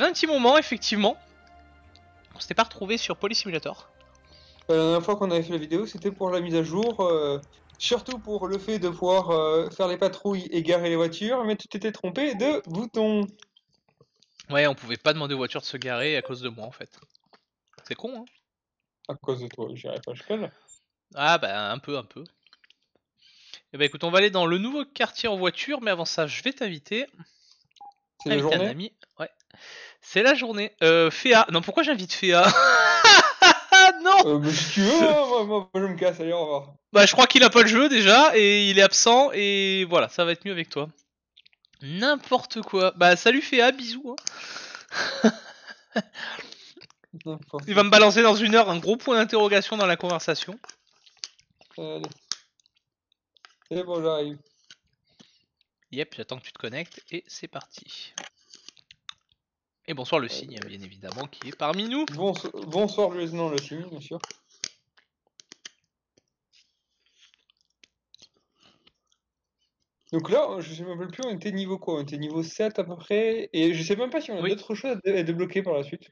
fait un petit moment, effectivement. On s'était pas retrouvé sur Polysimulator. La dernière fois qu'on avait fait la vidéo, c'était pour la mise à jour. euh, surtout pour le fait de pouvoir euh, faire les patrouilles et garer les voitures, mais tu t'étais trompé de bouton. Ouais, on pouvait pas demander aux voitures de se garer à cause de moi, en fait. C'est con, hein À cause de toi, j'irai pas jusqu'à là. Ah bah, un peu, un peu. Eh bah écoute, on va aller dans le nouveau quartier en voiture, mais avant ça, je vais t'inviter. C'est la Inviter un journée? ami. Ouais. C'est la journée. Euh, Féa. Non, pourquoi j'invite Féa Non Euh, mais si tu veux, moi, moi, moi, je me casse, allez, au revoir. Bah, je crois qu'il a pas le jeu déjà, et il est absent, et voilà, ça va être mieux avec toi. N'importe quoi. Bah, salut Féa, bisous. hein. Il va me balancer dans une heure un gros point d'interrogation dans la conversation. Allez. C'est bon, j'arrive. Yep, j'attends que tu te connectes, et c'est parti. Et bonsoir le signe, bien évidemment, qui est parmi nous. Bonso- bonsoir, le... non, le signe, bien sûr. Donc là, je sais même plus, on était niveau quoi? On était niveau 7 à peu près, et je sais même pas si on a Oui. d'autres choses à dé- à débloquer par la suite.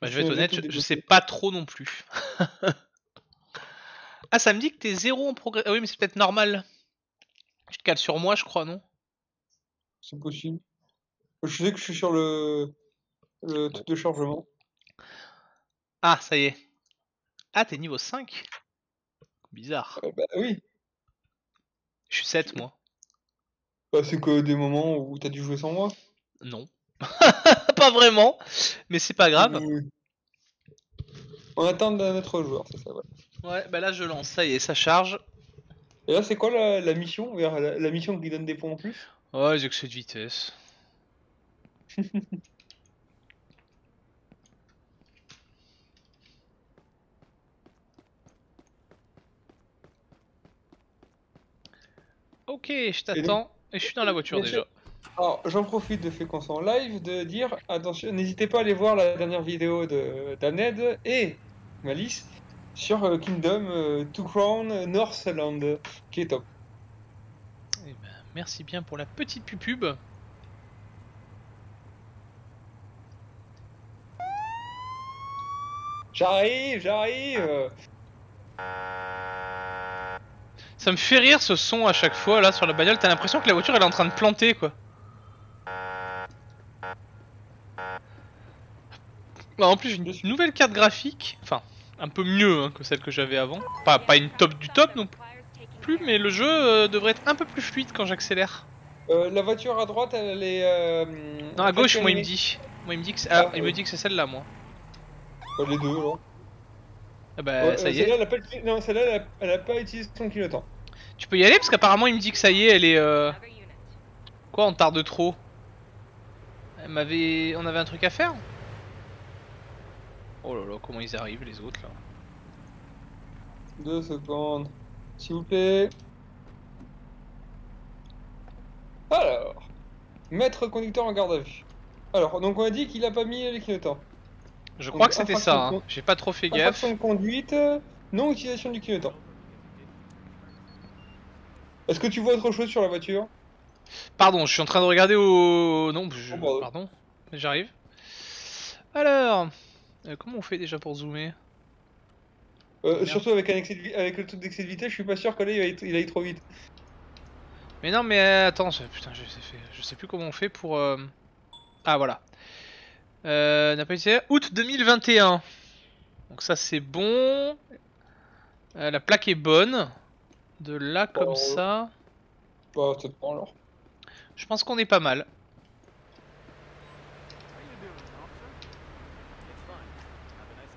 Bah, je vais être honnête, je, je sais pas trop non plus. ah, ça me dit que t'es zéro en progrès. Ah oui, mais c'est peut-être normal. Tu te cales sur moi, je crois, non? C'est possible. Je sais que je suis sur le, le truc de chargement. Ah, ça y est. Ah, t'es niveau 5 Bizarre. Euh, bah oui, Je suis 7, moi. bah, c'est que des moments où t'as dû jouer sans moi. Non. pas vraiment, mais c'est pas grave. Oui. On attend d'un autre joueur, c'est ça, ouais. Ouais, bah là je lance, ça y est, ça charge. Et là, c'est quoi la, la mission? La, la mission qui donne des points en plus? Ouais, les excès de vitesse. ok, je t'attends. Et je suis dans la voiture déjà. Alors, j'en profite de fait qu'on soit en live de dire attention, n'hésitez pas à aller voir la dernière vidéo de d'Amned et Malice sur euh, Kingdom euh, Two Crown euh, Northland qui est top. Eh ben, merci bien pour la petite pupub. J'arrive, j'arrive. Ça me fait rire ce son à chaque fois là sur la bagnole. T'as l'impression que la voiture elle est en train de planter quoi. Bah, en plus j'ai une nouvelle carte graphique, enfin un peu mieux hein, que celle que j'avais avant. Pas, pas une top du top non plus, mais le jeu euh, devrait être un peu plus fluide quand j'accélère. Euh, la voiture à droite, elle est. euh, Non à gauche moi il me dit. Moi il me dit que c'est Ah, ah, celle-là moi. Les deux alors. Ah bah Ouais, ça euh, y celle-là, est. elle a pas le- Non, celle-là, elle a... elle a pas utilisé son clignotant. Tu peux y aller parce qu'apparemment il me dit que ça y est elle est euh... Quoi on tarde trop? Elle m'avait. On avait un truc à faire? Oh là là comment ils arrivent les autres là. Deux secondes. S'il vous plaît. Alors. Maître conducteur en garde à vue. Alors, donc on a dit qu'il a pas mis les clignotants. Je Donc, crois que c'était ça, hein. j'ai pas trop fait gaffe. De conduite, non utilisation du clignotant. Est-ce que tu vois autre chose sur la voiture? Pardon, je suis en train de regarder au. Non, je- Oh, pardon. pardon, j'arrive. Alors, euh, comment on fait déjà pour zoomer? Euh. Surtout avec, un excès de avec le truc d'excès de vitesse, je suis pas sûr que là il aille, il aille trop vite. Mais non, mais euh, attends, je- putain, je sais, fait- je sais plus comment on fait pour. euh, Ah voilà. Euh, n'a pas août 2021. Donc ça c'est bon. Euh, la plaque est bonne. De là comme ça, Bah, ça te prend alors. je pense qu'on est pas mal.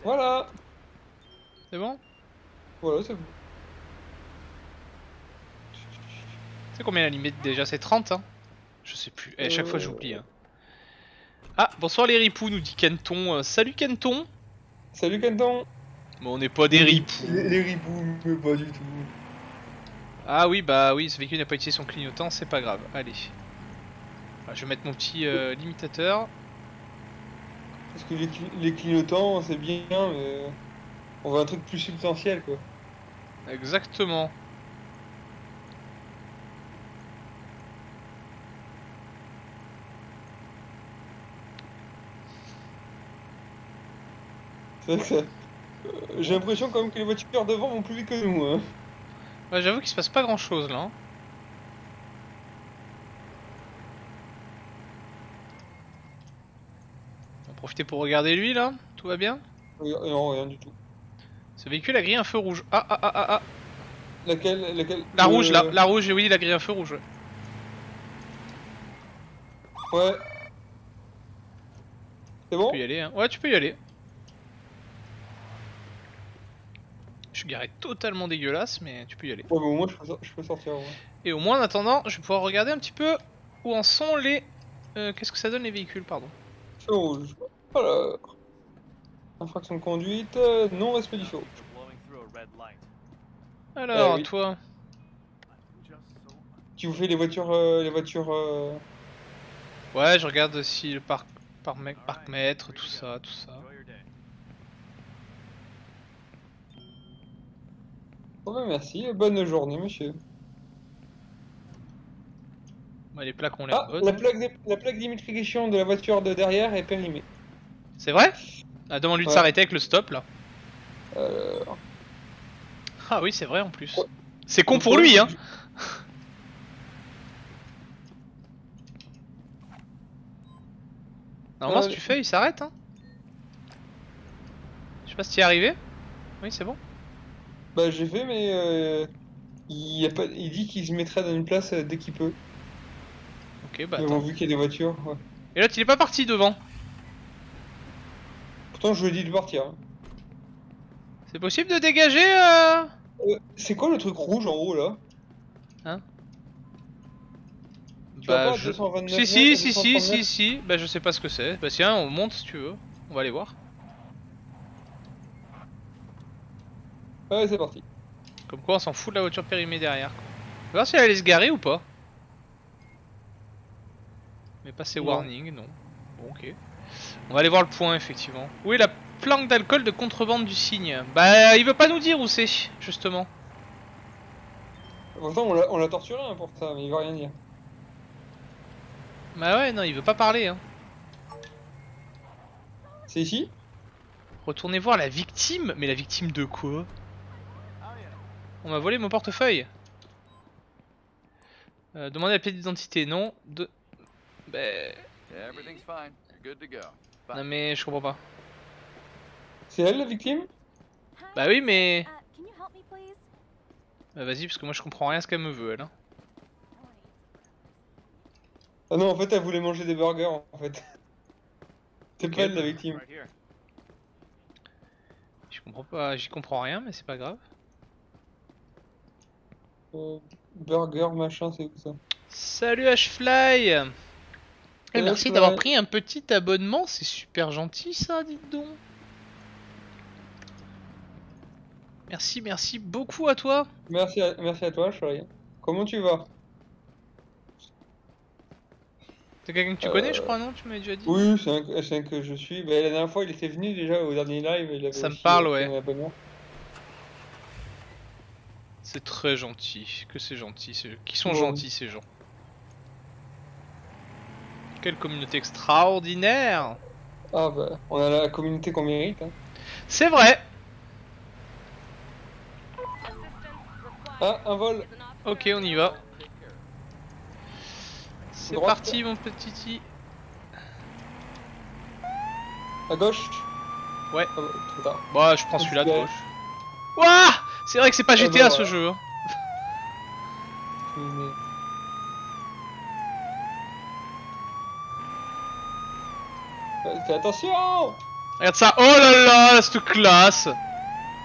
Voilà C'est bon? Voilà, c'est bon. C'est combien la limite déjà? C'est 30 hein? Je sais plus. Eh, chaque fois j'oublie. hein. Ah, bonsoir les ripoux, nous dit Kenton. Euh, salut Kenton Salut Kenton Bon, on n'est pas des ripoux. Les, les ripoux, mais pas du tout. Ah oui, bah oui, ce véhicule n'a pas utilisé son clignotant, c'est pas grave. Allez. Voilà, je vais mettre mon petit euh, limitateur. Parce que les, les clignotants, c'est bien, mais on veut un truc plus substantiel, quoi. Exactement. C'est vrai que ça- euh, J'ai l'impression quand même que les voitures devant vont plus vite que nous. Hein. Ouais, j'avoue qu'il se passe pas grand chose là. hein. On va profiter pour regarder lui là. Tout va bien? Euh, Non, rien du tout. Ce véhicule a grillé un feu rouge. Ah ah ah ah ah. Laquelle, laquelle? La rouge là, la rouge, oui, il a grillé un feu rouge. ouais. Ouais. C'est bon? Tu peux y aller, hein. Ouais, tu peux y aller. Suis garé totalement dégueulasse, mais tu peux y aller. Ouais, mais au moins je peux, sor- je peux sortir. Ouais. Et au moins, en attendant, je vais pouvoir regarder un petit peu où en sont les. euh, Qu'est-ce que ça donne les véhicules, pardon. Feu rouge. Alors. Infraction de conduite, euh, non respect du feu. Alors, Euh, oui. toi. Tu vous fais les voitures. euh, les voitures. euh, Ouais, je regarde si le parc, par mètre, tout ça, tout ça. Oh, bah, merci, bonne journée, monsieur. Bah, les plaques ont l'air Ah, bonnes. la plaque, la plaque d'immatriculation de la voiture de derrière est périmée. C'est vrai? Ah, Demande-lui de Ouais. s'arrêter avec le stop là. Euh, Ah oui, c'est vrai en plus. Ouais. C'est con pour lui, hein Normalement, Euh, si tu fais, il s'arrête, hein Je sais pas si tu es arrivé. Oui, c'est bon. Bah j'ai fait mais euh, il, y a pas, il dit qu'il se mettrait dans une place euh, dès qu'il peut. Ok, bah mais attends. bon, vu qu'il y a des voitures. ouais. Et l'autre, il est pas parti devant. Pourtant je lui ai dit de partir. hein. C'est possible de dégager euh... Euh, c'est quoi le truc rouge en haut là? Tu vois Bah, pas, je... 229 Si, mètres, si, si, si, 239? si, si. Bah, je sais pas ce que c'est. Bah, tiens, on monte si tu veux. On va aller voir. Ouais c'est parti. Comme quoi, on s'en fout de la voiture périmée derrière. quoi. On va voir si elle allait se garer ou pas. Mais pas ses warnings, non. Bon, ok. On va aller voir le point, effectivement. Où est la planque d'alcool de contrebande du cygne? Bah, il veut pas nous dire où c'est, justement. Pourtant on l'a on l'a torturé hein, pour ça mais il va rien dire. Bah ouais, non, il veut pas parler, hein. C'est ici? Retournez voir la victime Mais la victime de quoi? On m'a volé mon portefeuille. Euh, demandez la pièce d'identité, non. De... Bah... Yeah, everything's fine. You're good to go. Non mais je comprends pas. C'est elle la victime? Bah oui mais... Uh? Bah vas-y parce que moi je comprends rien à ce qu'elle me veut elle. hein. Ah non en fait elle voulait manger des burgers en fait. C'est pas elle la victime. Je comprends pas, j'y comprends rien mais c'est pas grave. Euh, burger machin c'est où ça Salut Hfly Et Salut, merci d'avoir pris un petit abonnement, c'est super gentil ça, dites donc. Merci, merci beaucoup à toi. Merci à, merci à toi chérie. Comment tu vas? C'est quelqu'un que tu Euh, connais je crois non? Tu m'avais déjà dit Oui, c'est un, que je suis. Bah, la dernière fois, il était venu déjà au dernier live. Il avait Ça me parle, euh, ouais. C'est très gentil, que c'est gentil, c'est- qui sont gentils ces gens. Quelle communauté extraordinaire Ah bah, on a la communauté qu'on mérite. Hein. C'est vrai Ah, un vol Ok, on y va. C'est parti mon petit. à gauche? Ouais. Ah bah. Bah, je prends celui-là de gauche. Ouah C'est vrai que c'est pas Ah GTA ce jeu. hein. Fais attention Regarde ça, oh là là, cette classe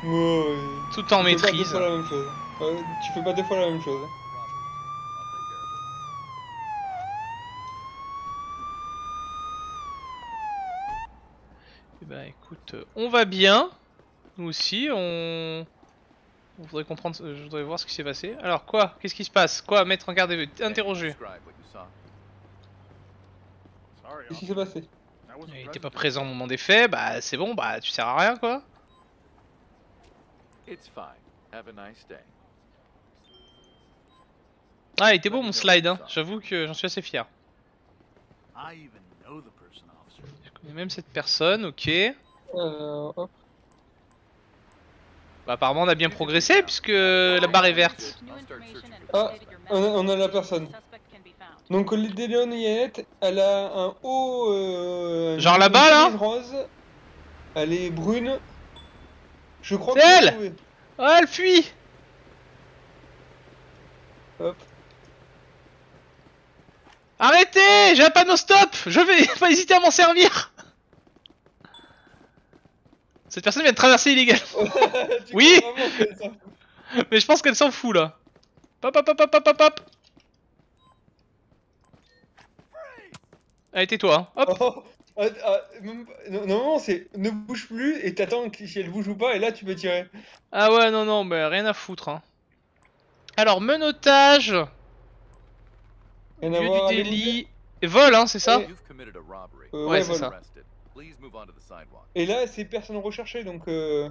Ouais, Tout en Tu fais pas deux maîtrise. fois la même chose. Tu fais pas deux fois la même chose. Eh ben écoute, on va bien. Nous aussi, on... On voudrait comprendre, euh, je voudrais voir ce qui s'est passé. Alors quoi? Qu'est-ce qui se passe? Quoi? Mettre en garde vue Interroger. Qu'est-ce qui s'est passé? Il était pas présent au moment des faits, bah c'est bon, bah tu sers à rien quoi. Ah, il était beau mon slide, hein. j'avoue que j'en suis assez fier. I even know the person, officer. Je connais même cette personne, ok. Alors, hop. Bah, apparemment, on a bien progressé puisque la barre est verte. Ah, on a, la personne. Donc l'Idélion Yannette, elle a un haut... euh, Genre là-bas, là rose. Elle est brune. Je crois C'est que elle. Oh, elle fuit Hop. Arrêtez J'ai un panneau stop Je vais pas hésiter à m'en servir Cette personne vient de traverser illégalement. Oui. Mais je pense qu'elle s'en fout là. Hop hop hop hop hop hop hop Allez tais-toi. hein. Hop Oh, ah, ah, Normalement c'est ne bouge plus et t'attends que- si elle bouge ou pas et là tu peux tirer. Ah ouais non non mais rien à foutre hein. Alors Rien voir du délit, et vol hein c'est ça Ouais. Euh, Ouais, ouais, c'est ça. Arrested. Please move on to the sidewalk. Et là c'est personne recherchée donc euh,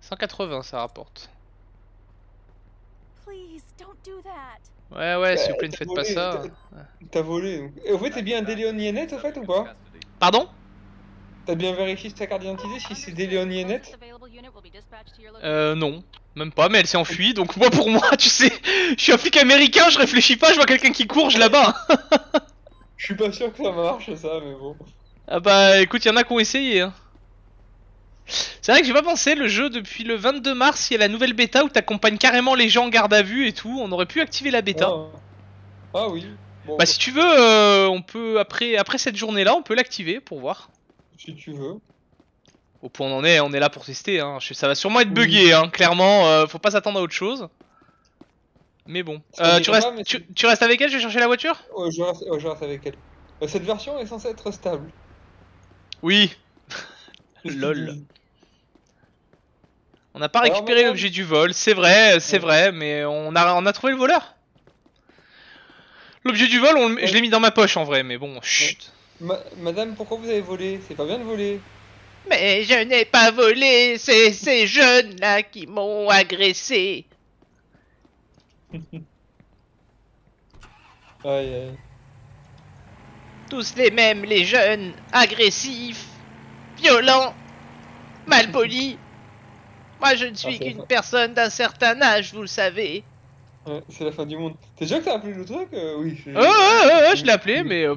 180 ça rapporte. Please don't do that. Ouais ouais s'il vous plaît ne faites pas volé, ça. t'as volé. Donc. Et au fait c'est bien un Déléon Yannette au fait ou pas? Pardon? T'as bien vérifié sa carte d'identité si c'est Déléon Yannette Euh non. Même pas mais elle s'est enfuie donc moi pour moi tu sais je suis un flic américain je réfléchis pas je vois quelqu'un qui court je la bats. Je suis pas sûr que ça marche ça mais bon. Ah bah écoute, y en a qui ont essayé. Hein. C'est vrai que j'ai pas pensé, le jeu depuis le 22 mars, il y a la nouvelle bêta où t'accompagnes carrément les gens en garde à vue et tout. On aurait pu activer la bêta. Ah, Ah oui. Bon, Bah si tu veux, euh, on peut après après cette journée-là, on peut l'activer pour voir. si tu veux. Au point où on en est, on est là pour tester. Hein. Ça va sûrement être Oui. buggé, hein. clairement. euh, faut pas s'attendre à autre chose. Mais bon. Euh, tu, restes, pas, mais tu, c'est- tu restes avec elle Je vais chercher la voiture? Oh, je, reste, je reste avec elle. Euh, cette version est censée être stable. Oui. Lol. On n'a pas récupéré l'objet du vol, c'est vrai, c'est vrai, mais on a, on a trouvé le voleur. L'objet du vol, on je l'ai mis dans ma poche en vrai, mais bon, chut. Ma- Madame, pourquoi vous avez volé? C'est pas bien de voler. Mais je n'ai pas volé, c'est ces jeunes-là qui m'ont agressé. Aïe aïe. Tous les mêmes, les jeunes, agressifs, violents, malpolis. Moi, je ne suis c'est qu'une personne d'un certain âge, vous le savez. Ouais, c'est la fin du monde. T'es sûr que t'as appelé le truc Euh, Oui. ouais, je l'ai appelé, mais... euh.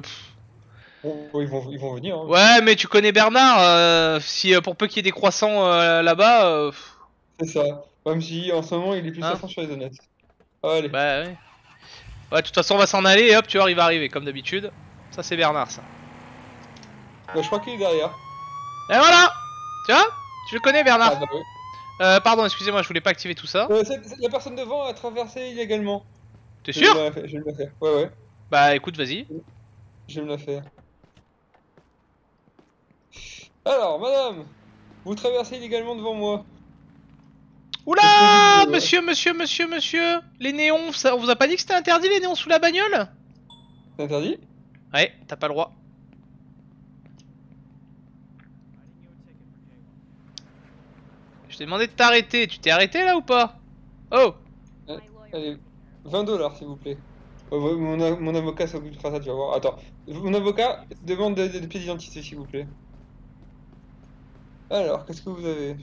Bon, ils, vont, ils vont venir. hein. Ouais, mais tu connais Bernard, euh, si euh, pour peu qu'il y ait des croissants euh, là-bas... C'est ça. Même si en ce moment il est plus Hein à fond sur les donuts. Allez. Bah ouais. Ouais, de toute façon, on va s'en aller et hop, tu vois, il va arriver comme d'habitude. Ça, c'est Bernard, ça. Bah, je crois qu'il est derrière. Et voilà Tu vois Tu le connais, Bernard Ah bah. Euh, pardon, excusez-moi, je voulais pas activer tout ça. Euh, la personne devant a traversé illégalement. T'es Je vais sûr me la faire, Je vais me la faire. Ouais, ouais. Bah écoute, vas-y. Je vais me la faire. Alors, madame, vous traversez illégalement devant moi. Oula Monsieur, monsieur, monsieur, monsieur Les néons, ça, on vous a pas dit que c'était interdit les néons sous la bagnole? C'est interdit Ouais, t'as pas le droit. Je t'ai demandé de t'arrêter, tu t'es arrêté là ou pas? Oh Allez, 20 dollars s'il vous plaît. Euh, mon, mon avocat s'occupera de ça, tu vas voir. Attends, mon avocat demande des de, pièces d'identité s'il vous plaît. Alors, qu'est-ce que vous avez?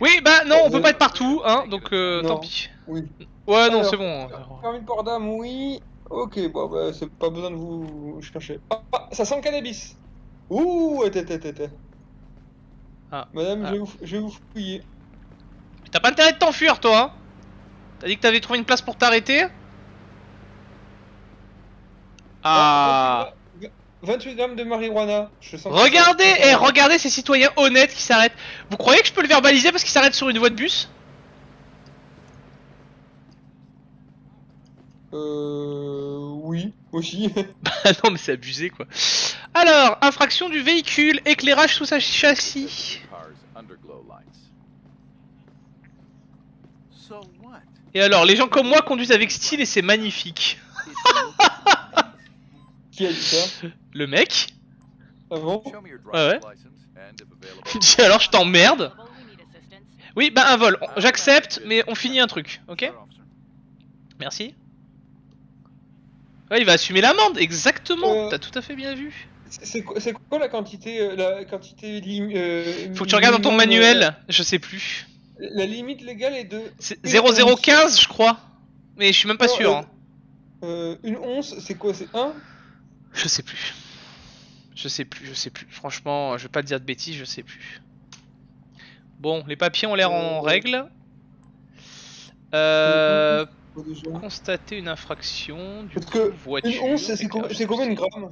Oui, bah non, on peut pas être partout, hein, donc euh, tant pis. Oui. Ouais, non, c'est bon. Permis de port d'armes, oui. Ok, bon, bah, c'est pas besoin de vous chercher. Ah, ah, ça sent le cannabis. Ouh, attends, attends. Ah. Madame, Ah. Je, vais vous, je vais vous fouiller. T'as pas intérêt de t'enfuir, toi, hein T'as dit que t'avais trouvé une place pour t'arrêter? Ah 28 grammes de marijuana. Je sens que Regardez, ça- et regardez ces citoyens honnêtes qui s'arrêtent. Vous croyez que je peux le verbaliser parce qu'il s'arrête sur une voie de bus? Euh. Oui, aussi. Ah non, mais c'est abusé, quoi. Alors, infraction du véhicule, éclairage sous sa châssis. Car's underglow lights. So what? Et alors, les gens comme moi conduisent avec style et c'est magnifique. Qui a dit ça Le mec, Ah bon Ouais, alors je t'emmerde. Oui, bah un vol, On- j'accepte, mais on finit un truc, ok. Merci. Ouais, il va assumer l'amende, exactement, Euh. t'as tout à fait bien vu. C'est quoi, la quantité, euh, la quantité lim- euh, Faut que tu regardes dans ton manuel, je sais plus. euh, la limite légale est de C'est Une 0015 je crois. Mais je suis même pas Non, sûr. euh, hein. euh, une once. C'est quoi C'est 1 Je sais plus. Je sais plus, je sais plus. Franchement, je vais pas te dire de bêtises, je sais plus. Bon, les papiers ont l'air en Euh, règle. Euh, Une constater une infraction du Parce que voiture. once, c'est combien de grammes?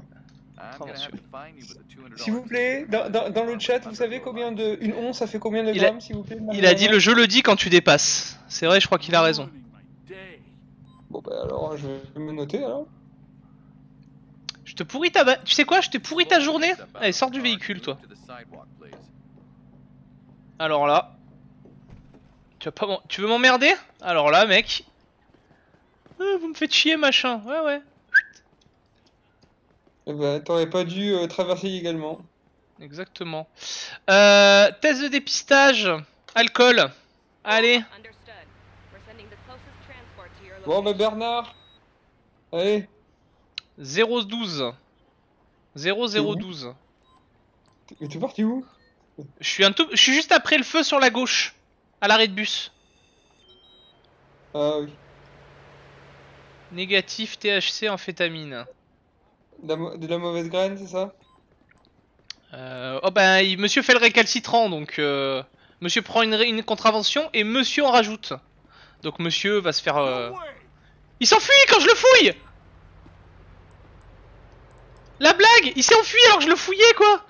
I'm gonna have to fine you with a $200 S'il vous plaît, dans, dans, dans le chat, vous savez combien de. Une once, ça fait combien de grammes, s'il vous plaît Il a dit le jeu le dit quand tu dépasses. C'est vrai, je crois qu'il a raison. Bon, bah alors, je vais me noter alors. Te pourris ta... ba- Tu sais quoi Je te pourris ta journée Allez, sors du véhicule, toi. Alors là... Tu, vas pas m'en- tu veux m'emmerder? Alors là, mec... Euh, vous me faites chier, machin. Ouais, ouais. Eh bah, t'aurais pas dû euh, traverser également. Exactement. Euh, test de dépistage. Alcool. Allez. Bon, bah. Bernard Allez 012. 0012. t'es- Mais t'es parti où? Je suis un tout... Je suis juste après le feu sur la gauche. À l'arrêt de bus. Ah oui. Négatif THC amphétamine. De la, de la mauvaise graine, c'est ça? Euh, oh ben, il- monsieur fait le récalcitrant, donc euh, monsieur prend une, une contravention et monsieur en rajoute. Donc monsieur va se faire... euh! Il s'enfuit quand je le fouille La blague Il s'est enfui alors que je le fouillais, quoi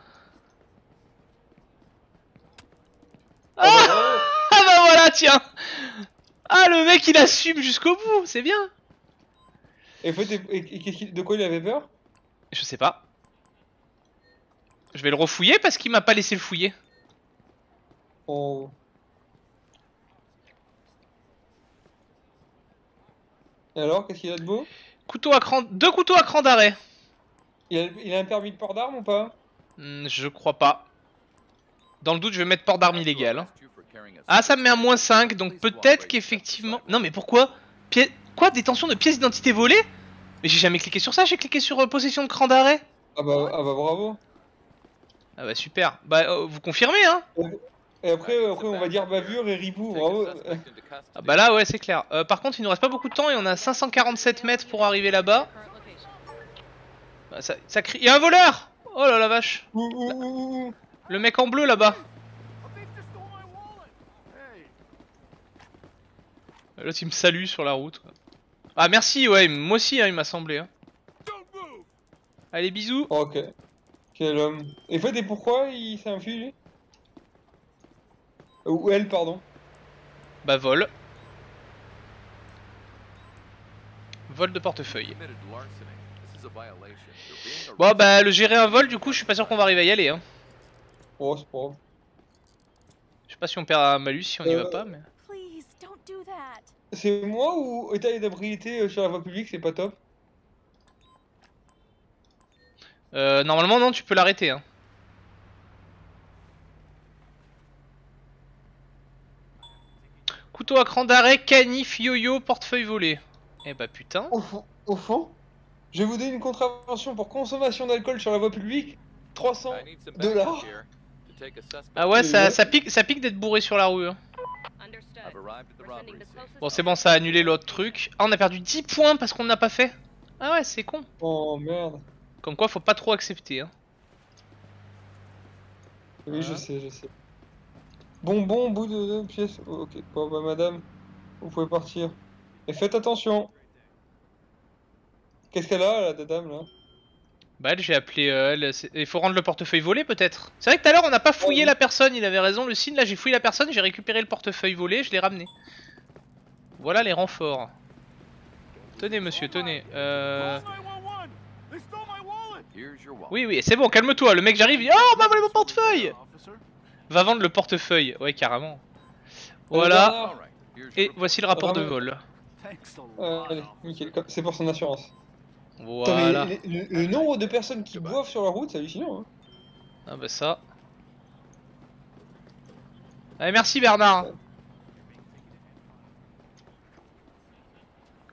Ah bah, ouais. Ah bah voilà, tiens Ah, le mec, il assume jusqu'au bout, c'est bien Et, de quoi il avait peur? Je sais pas. Je vais le refouiller parce qu'il m'a pas laissé le fouiller. Oh. Et alors, qu'est-ce qu'il a de beau? Couteau à cran... Deux couteaux à cran d'arrêt. Il a, il a un permis de port d'armes ou pas? Hmm, je crois pas. Dans le doute, je vais mettre port d'armes illégal. Ah, ça me met un moins 5, donc peut-être qu'effectivement... Non, mais pourquoi? Quoi Détention de pièces d'identité volées? Mais j'ai jamais cliqué sur ça, j'ai cliqué sur euh, possession de cran d'arrêt. ah bah, ah bah bravo. Ah bah super. Bah, euh, vous confirmez, hein Et après, euh, après on va dire bavure et ripou, bravo. Ah bah là, ouais, c'est clair. Euh, par contre, il nous reste pas beaucoup de temps et on a 547 mètres pour arriver là-bas. Bah, ça, ça crie... Il y a un voleur Oh là la vache Ouh, ouh, ouh, ouh. Le mec en bleu, là-bas. L'autre, il me salue sur la route. Ah, merci, ouais, moi aussi, hein, il m'a semblé. Hein. Allez, bisous Ok. Quel homme. Et fait, et pourquoi il s'est lui Ou elle, pardon. Bah, vol. Vol de portefeuille. Bon, bah, le gérer un vol, du coup, je suis pas sûr qu'on va arriver à y aller. Hein. Oh, c'est pas grave. Je sais pas si on perd un malus si on y va Euh, pas, mais. C'est moi ou état d'ébriété euh, sur la voie publique, c'est pas top? Euh, normalement, non, tu peux l'arrêter. Hein. Couteau à cran d'arrêt, canif, yo-yo, portefeuille volé. Eh bah putain. Au fond, au fond, je vais vous donner une contravention pour consommation d'alcool sur la voie publique. 300 dollars. Ah ouais, ça, ça pique, ça pique d'être bourré sur la rue. hein. Bon, c'est bon, ça a annulé l'autre truc. Ah, on a perdu 10 points parce qu'on n'a pas fait. Ah ouais, c'est con. Oh merde. Comme quoi, faut pas trop accepter. Hein. Oui, je sais, je sais. Bonbon, bout de, de pièce. Oh, ok, bon bah madame, vous pouvez partir. Et faites attention. Qu'est-ce qu'elle a, la dame là? Bah, elle, j'ai appelé. euh, elle, Il faut rendre le portefeuille volé peut-être. C'est vrai que tout à l'heure, on n'a pas fouillé oui. la personne. Il avait raison, le signe. Là, j'ai fouillé la personne, j'ai récupéré le portefeuille volé, je l'ai ramené. Voilà les renforts. Tenez, monsieur, tenez. Euh. Call 911! They stole my wallet! Here's your wallet. Oui, oui, c'est bon, calme-toi. Le mec, j'arrive, il dit Oh, on m'a volé mon portefeuille. Va vendre le portefeuille. Ouais, carrément. Voilà. Et voici le rapport de vol. Euh, c'est pour son assurance. Voilà. le, le- le nombre de personnes qui boivent sur la route, c'est hallucinant. Hein. Ah bah ça. Allez, merci Bernard.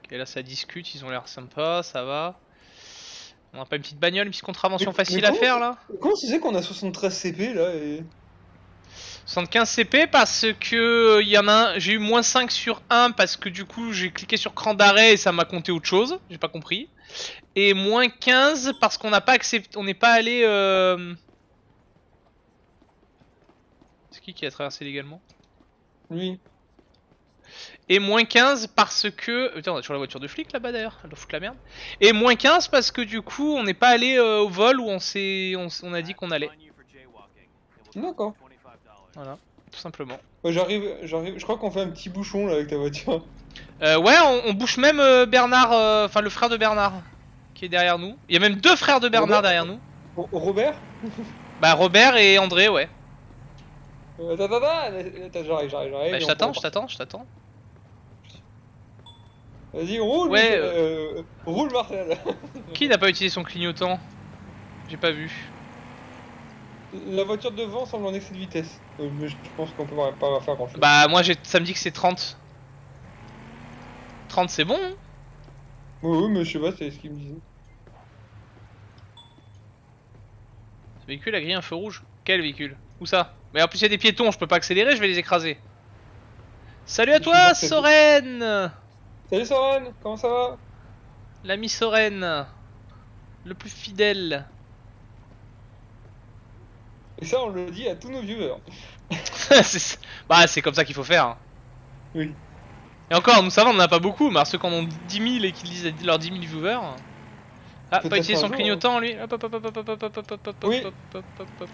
Ok, là ça discute, ils ont l'air sympas, ça va. On a pas une petite bagnole, une petite contravention Mais- facile mais à faire là? Comment tu sais qu'on a 73 CP là et... 75 CP parce que il y en a un, j'ai eu moins 5 sur 1 parce que du coup j'ai cliqué sur cran d'arrêt et ça m'a compté autre chose, j'ai pas compris. Et moins 15 parce qu'on n'a pas accepté, on n'est pas allé. Euh... C'est qui qui a traversé légalement? Lui. Et moins 15 parce que. Putain, on a toujours la voiture de flic là-bas d'ailleurs, elle doit foutre la merde. Et moins 15 parce que du coup on n'est pas allé euh, au vol où on s'est, on, on a dit qu'on allait. D'accord. Voilà, tout simplement. Ouais, j'arrive, j'arrive. Je crois qu'on fait un petit bouchon là avec ta voiture. Euh, ouais, on, on bouche même euh, Bernard, euh, enfin le frère de Bernard, qui est derrière nous. Il y a même deux frères de Bernard Robert derrière nous. Ro- Robert? Bah Robert et André, ouais. Euh, Attends, attends, attends, j'arrive, j'arrive, j'arrive. Bah, je t'attends, je t'attends, je t'attends. Vas-y, roule. Ouais, euh, roule Marcel. Qui n'a pas utilisé son clignotant? J'ai pas vu. La voiture de devant semble en excès de vitesse. Euh, mais je pense qu'on peut pas faire grand chose. Bah moi j'ai, ça me dit que c'est 30. 30 c'est bon hein Oui, oui, mais je sais pas, c'est ce qu'il me disait. Ce véhicule a grillé un feu rouge. Quel véhicule? Où ça? Mais en plus il y a des piétons, je peux pas accélérer, je vais les écraser. Salut à Je toi Soren Salut Soren, comment ça va? L'ami Soren Le plus fidèle Et ça, on le dit à tous nos viewers. C'est- bah c'est comme ça qu'il faut faire. hein. Oui. Et encore, nous savons, on en a pas beaucoup, mais alors ceux qui en ont 10 000 et qui lisent leurs 10 000 viewers. Ah, Peut-être pas utiliser un son jour, clignotant lui. Hop hop hop hop hop hop hop hop hop hop Oui. hop hop hop hop.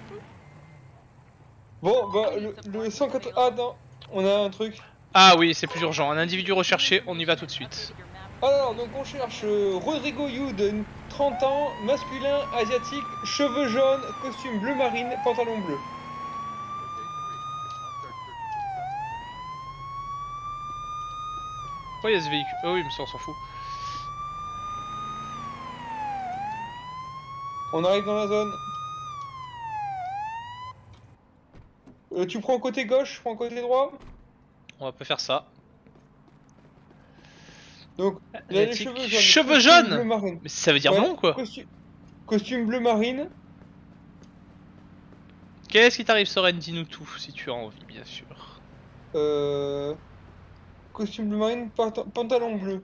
Bon, bah, le, le 180... Ah, non, on a un truc. Ah oui, c'est plus urgent. Un individu recherché, on y va tout de suite. Alors, donc on cherche euh, Rodrigo Youd, 30 ans, masculin, asiatique, cheveux jaunes, costume bleu marine, pantalon bleu. Pourquoi il y a ce véhicule? Oh oui, mais ça on s'en fout. On arrive dans la zone. Euh, tu prends côté gauche, je prends côté droit? On va pas faire ça. Donc, il a les cheveux jaunes. Cheveux costume jaunes bleu marine. Mais ça veut dire Ouais, non quoi costu- Costume bleu marine. Qu'est-ce qui t'arrive Soren? Dis-nous tout, si tu as envie, bien sûr. Euh... Costume bleu marine, panta- pantalon bleu.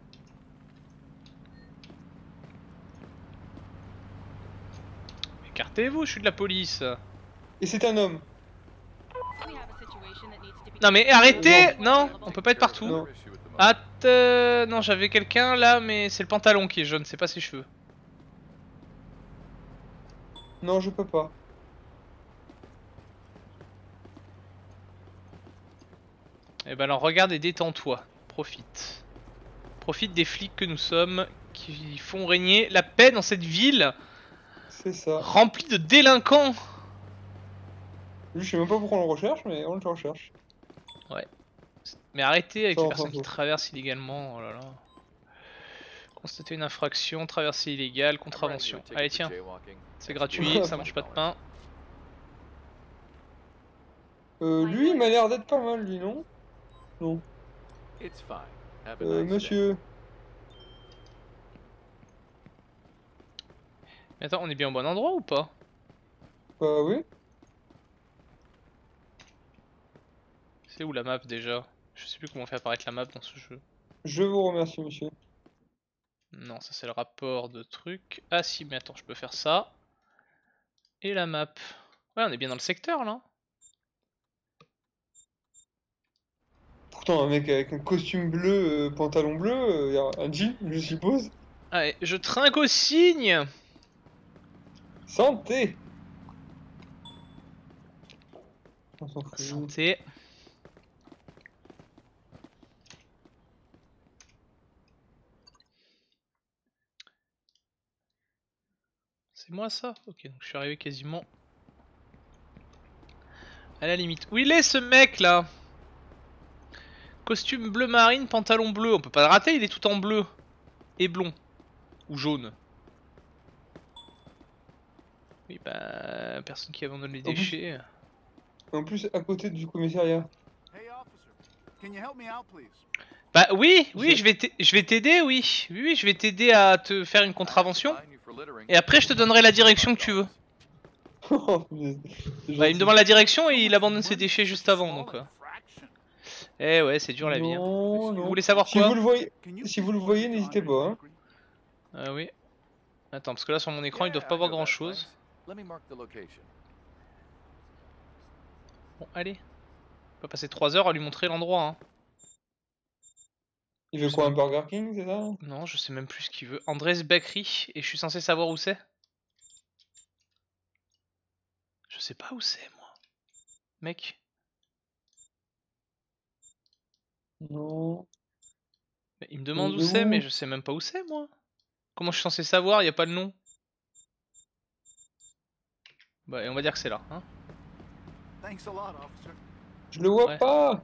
Écartez-vous, je suis de la police. Et c'est un homme. Non mais arrêtez Non, on peut pas être partout. Non. Ah, euh, non, j'avais quelqu'un là, mais c'est le pantalon qui est jaune, c'est pas ses cheveux. Non, je peux pas. Eh ben alors regarde et détends-toi, profite. Profite des flics que nous sommes, qui font régner la paix dans cette ville C'est ça. remplie de délinquants. Je sais même pas pourquoi on le recherche, mais on le recherche. Mais arrêtez avec les on personnes qui traversent illégalement, oh là là. Constater une infraction, traversée illégale, contravention. Allez tiens, c'est gratuit, ça mange pas de pain. Euh, lui, il m'a l'air d'être pas mal, lui, non? Non. Euh, monsieur. Mais attends, on est bien au bon endroit ou pas? Bah oui. C'est où la map déjà? Je sais plus comment on fait apparaître la map dans ce jeu. Je vous remercie, monsieur. Non, ça c'est le rapport de truc. Ah si, mais attends, je peux faire ça. Et la map. Ouais, on est bien dans le secteur là. Pourtant, un mec avec un costume bleu, euh, pantalon bleu, euh, y a un jean, je suppose. Allez, je trinque au signe Santé. Santé. C'est moi ça? Ok, donc je suis arrivé quasiment à la limite. Où il est ce mec là? Costume bleu marine, pantalon bleu. On peut pas le rater, il est tout en bleu. Et blond. Ou jaune. Oui, bah. Personne qui abandonne les déchets. En plus, à côté du commissariat. Hey, officer. Can you help me out, please? Bah oui, oui, je vais t'aider, oui. Oui, oui, je vais t'aider à te faire une contravention. Et après, je te donnerai la direction que tu veux. Bah, il me demande la direction et il abandonne ses déchets juste avant, donc. euh. Eh ouais, c'est dur la vie. hein. Non, Vous voulez savoir Si quoi vous le voyez, Si vous le voyez, n'hésitez pas, hein. Ah oui. Attends, parce que là sur mon écran, ils doivent pas voir grand chose. Bon, allez. On va passer 3 heures à lui montrer l'endroit. Hein. Il veut quoi un Burger King, c'est ça? Non, je sais même plus ce qu'il veut. Andrés Bakery, et je suis censé savoir où c'est? Je sais pas où c'est, moi. Mec. Non. Mais il me demande où c'est, mais je sais même pas où c'est, moi. Comment je suis censé savoir? Y a pas le nom. Bah, et on va dire que c'est là. Hein. Thanks a lot, officer. Je le vois Ouais. pas.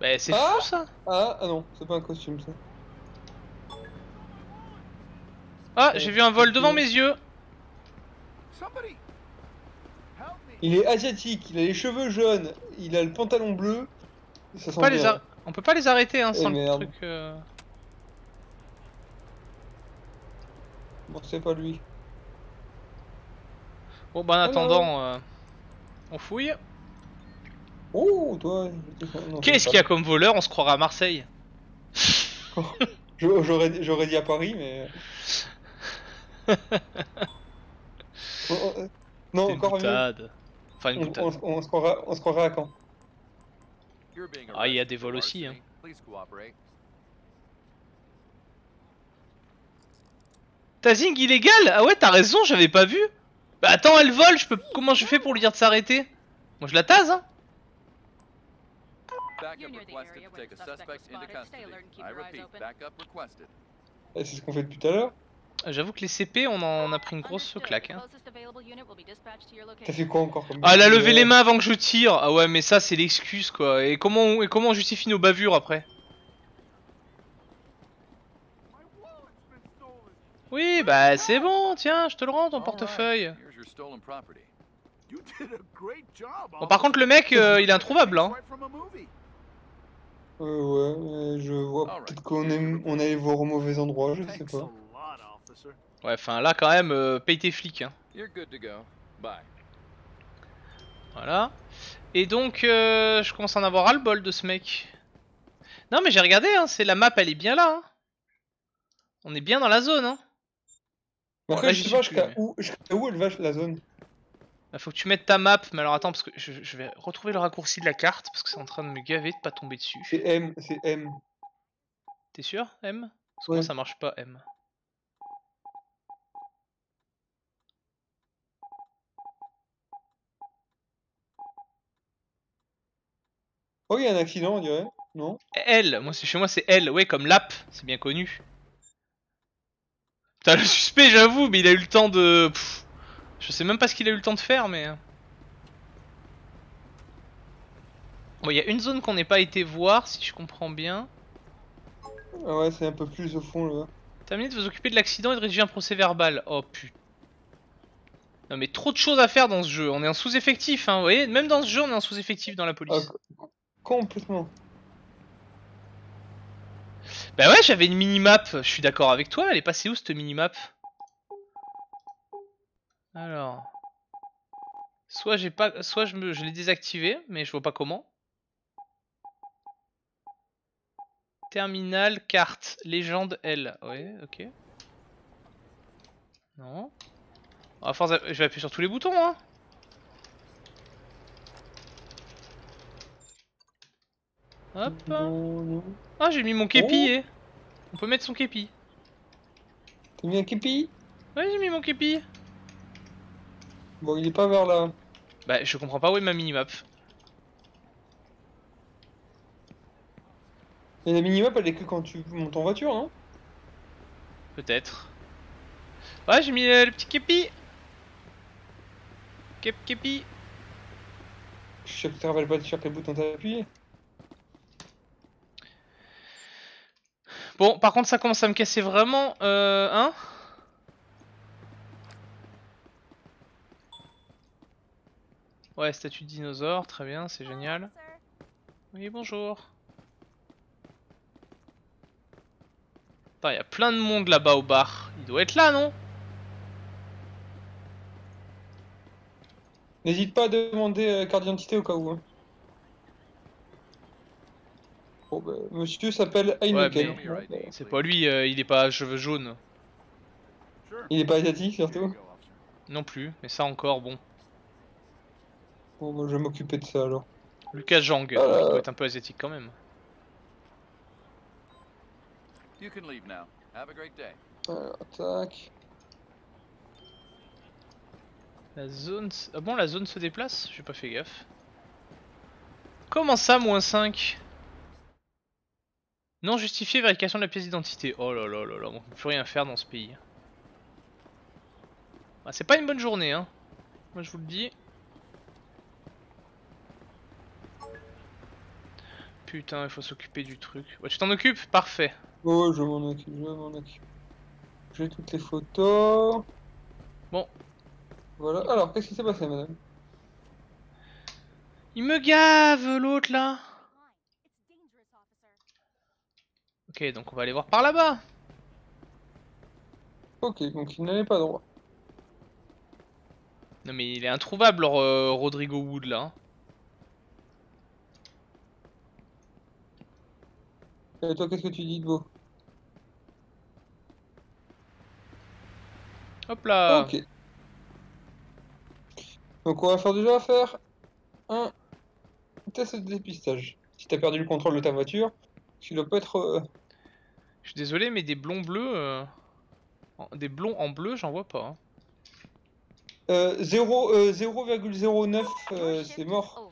Bah, c'est Ah fou ça Ah, ah non, c'est pas un costume ça. Ah, j'ai vu un vol devant mes yeux somebody, help me. Il est asiatique, il a les cheveux jaunes, il a le pantalon bleu. Ça sent On peut pas les bien. ar- On peut pas les arrêter hein, Eh sans le truc. euh. Bon, c'est pas lui. Bon, bah en attendant, euh, on fouille. Oh, toi. Qu'est-ce qu'il y a comme voleur On se croirait à Marseille. J'aurais dit à Paris, mais. Oh, oh, non, une encore mieux. boutade. Enfin, une On, boutade. on- on se croirait, on se croirait à Caen. Being Ah, il y a des vols aussi, cooperate. Tazing illégal? Ah ouais, t'as raison, j'avais pas vu. Bah attends, elle vole, je peux... comment je fais pour lui dire de s'arrêter? Moi je la tase, hein Backup requested to take a suspect into custody. I repeat, backup requested. Eh, C'est ce qu'on fait depuis tout à l'heure. J'avoue que les CP, on en a pris une grosse claque, hein. T'as fait quoi encore comme Ah, elle a levé euh, les mains avant que je tire Ah ouais, mais ça c'est l'excuse, quoi. Et comment, on... et comment on justifie nos bavures, après? Oui, bah c'est bon, tiens, je te le rends, ton portefeuille. Bon, par contre, le mec, euh, il est introuvable, hein. Euh, ouais, ouais, je vois peut-être qu'on est... on allait voir au mauvais endroit, je sais pas. Ouais, enfin là, quand même, euh, paye tes flics, hein. Voilà. Et donc, euh, je commence à en avoir ras-le-bol de ce mec. Non, mais j'ai regardé, hein, c'est la map, elle est bien là. Hein. On est bien dans la zone, hein. Bon, après, là, je sais pas jusqu'à où, jusqu'à où elle va la zone. Bah, faut que tu mettes ta map, mais alors attends, parce que je, je vais retrouver le raccourci de la carte, parce que c'est en train de me gaver de pas tomber dessus. C'est M, c'est M. T'es sûr, M? Parce que Ouais. moi, ça marche pas, M. Oh, il y a un accident, on dirait. Non? L, moi c'est chez moi c'est L, ouais comme l'app, c'est bien connu. Putain le suspect j'avoue, mais il a eu le temps de... Pff, je sais même pas ce qu'il a eu le temps de faire mais... Bon il y a une zone qu'on n'ait pas été voir si je comprends bien. Ah ouais, c'est un peu plus au fond là. Terminez de vous occuper de l'accident et de rédiger un procès verbal. Oh putain. Non mais trop de choses à faire dans ce jeu, on est en sous-effectif hein, vous voyez Même dans ce jeu on est en sous-effectif dans la Ah, police. co- complètement. Bah ouais, j'avais une minimap, je suis d'accord avec toi, elle est passée où cette minimap? Alors... Soit j'ai pas... Soit je, me... je l'ai désactivé, mais je vois pas comment. Terminal, carte, légende L. Ouais, ok. Non. À force, je vais appuyer sur tous les boutons, hein. Hop. Ah, j'ai mis mon képi, Oh. eh. On peut mettre son képi. T'as mis un képi? Ouais, j'ai mis mon képi. Bon, il est pas vers là. Bah, je comprends pas où est ma minimap. Et la minimap, elle est que quand tu montes en voiture, non? Peut-être. Ouais, j'ai mis euh, le petit képi. Kep képi. Je suis sûr que tu te rappelles pas sur quel bouton t'as appuyé. Bon, par contre, ça commence à me casser vraiment. Euh, hein? Ouais, statue de dinosaure, très bien, c'est génial. Oui, bonjour. Attends, il y a plein de monde là-bas au bar. Il doit être là, non? N'hésite pas à demander euh, carte d'identité au cas où. hein. Bon, bah, monsieur s'appelle Heineken. mais- C'est pas lui, euh, il est pas à cheveux jaunes. Il est pas asiatique surtout. Non plus, mais ça encore, bon. Bon, moi, je vais m'occuper de ça alors. Lucas Jang, Euh. il doit être un peu asiatique quand même. You can leave now. Have a great day. Alors, tac. La zone... Ah bon, la zone se déplace? J'ai pas fait gaffe. Comment ça, moins 5 Non justifié, vérification de la pièce d'identité. Oh là là là là, on peut plus rien faire dans ce pays. Bah, c'est pas une bonne journée, hein. Moi je vous le dis. Putain, il faut s'occuper du truc. Ouais, tu t'en occupes? Parfait. Oh, je m'en occupe, je m'en occupe. J'ai toutes les photos. Bon. Voilà. Alors, qu'est-ce qui s'est passé, madame? Il me gave, l'autre là Ok, donc on va aller voir par là-bas. Ok, donc il n'allait pas droit. Non mais il est introuvable, euh, Rodrigo Wood là. Et toi, qu'est-ce que tu dis de beau Hop là. Ok. Donc, on va faire déjà faire un test de dépistage. Si t'as perdu le contrôle de ta voiture, tu dois pas être. euh, Je suis désolé, mais des blonds bleus, euh, des blonds en bleu, j'en vois pas. hein. Euh, 0, euh, 0,09, euh, c'est mort.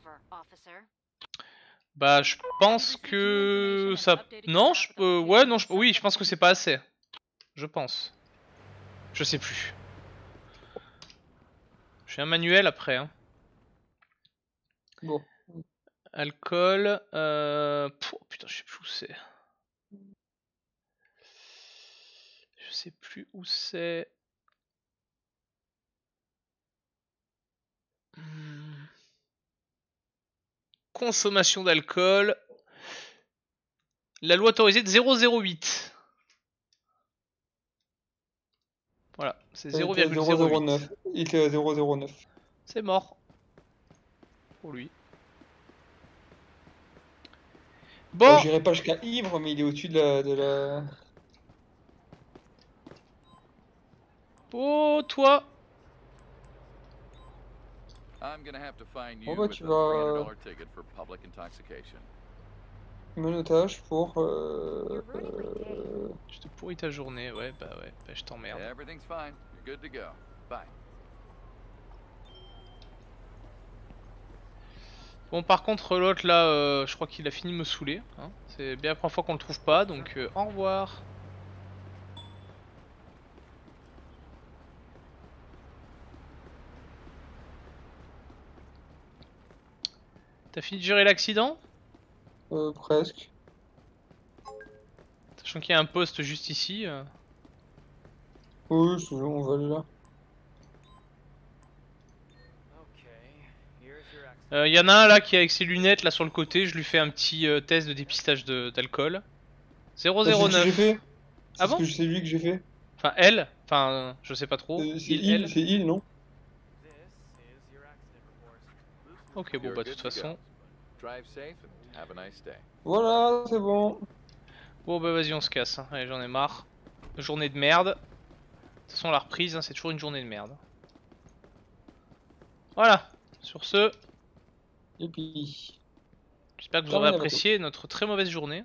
Bah, je pense que ça. Non, je peux. Ouais, non, je... oui, je pense que c'est pas assez. Je pense. Je sais plus. J'ai un manuel après. Hein. Bon. Alcool. Euh... pff, putain, je sais plus où c'est. Je sais plus où c'est. Consommation d'alcool. La loi autorisée de 0,08. Voilà, c'est Il était à 0,08. 0,09. Il était à 0,09. C'est mort. Pour lui. Bon. Bon, J'irai pas jusqu'à ivre, mais il est au-dessus de la, de la. oh toi. I'm gonna have to fine Bon, you bah, with tu a vas- $300 ticket for public intoxication. Menotage pour. Euh, euh, Je te pourris ta journée, ouais, bah ouais, bah je t'emmerde. Everything's fine. You're good to go. Bye. Bon, par contre, l'autre là, euh, je crois qu'il a fini de me saouler. hein. C'est bien la première fois qu'on le trouve pas, donc euh, au revoir. T'as fini de gérer l'accident? Euh, presque. Sachant qu'il y a un poste juste ici. euh. Oui, c'est bon, on va aller là. Euh, y en a un là qui est avec ses lunettes là sur le côté, je lui fais un petit euh, test de dépistage d'alcool. C'est ce que j'ai 009. fait? Ah bon? C'est lui que j'ai fait. Enfin elle, enfin je sais pas trop. C'est Il, il, il, non? Ok bon bah de toute façon. Drive safe and have a nice day. Voilà, c'est bon. Bon bah vas-y on se casse, hein. allez j'en ai marre. Journée de merde. De toute façon la reprise hein, c'est toujours une journée de merde. Voilà, sur ce, j'espère que vous aurez apprécié notre très mauvaise journée.